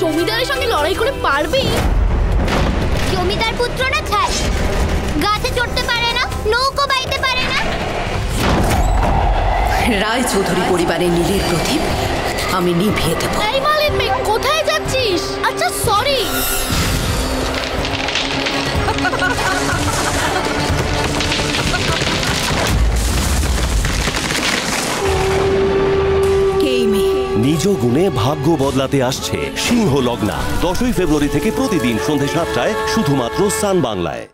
জমিদারের সঙ্গে লড়াই করে পারবি? জমিদার পুত্র না ছাই গাছে চড়তে পারে না নৌকো বাইতে পারে না। রায় চৌধুরী পরিবারের নীলের প্রদীপ আমি নিভিয়ে দেব। এই মালিন নিজ গুণে ভাগ্য বদলাতে আসছে সিংহ লগ্না দশই ফেব্রুয়ারি থেকে প্রতিদিন সন্ধে সাতটায় শুধুমাত্র সান বাংলায়।